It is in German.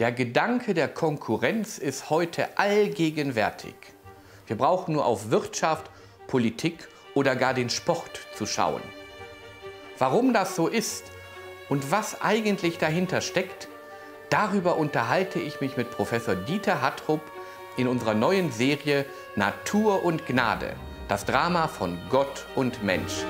Der Gedanke der Konkurrenz ist heute allgegenwärtig. Wir brauchen nur auf Wirtschaft, Politik oder gar den Sport zu schauen. Warum das so ist und was eigentlich dahinter steckt, darüber unterhalte ich mich mit Professor Dieter Hattrup in unserer neuen Serie Natur und Gnade, das Drama von Gott und Mensch.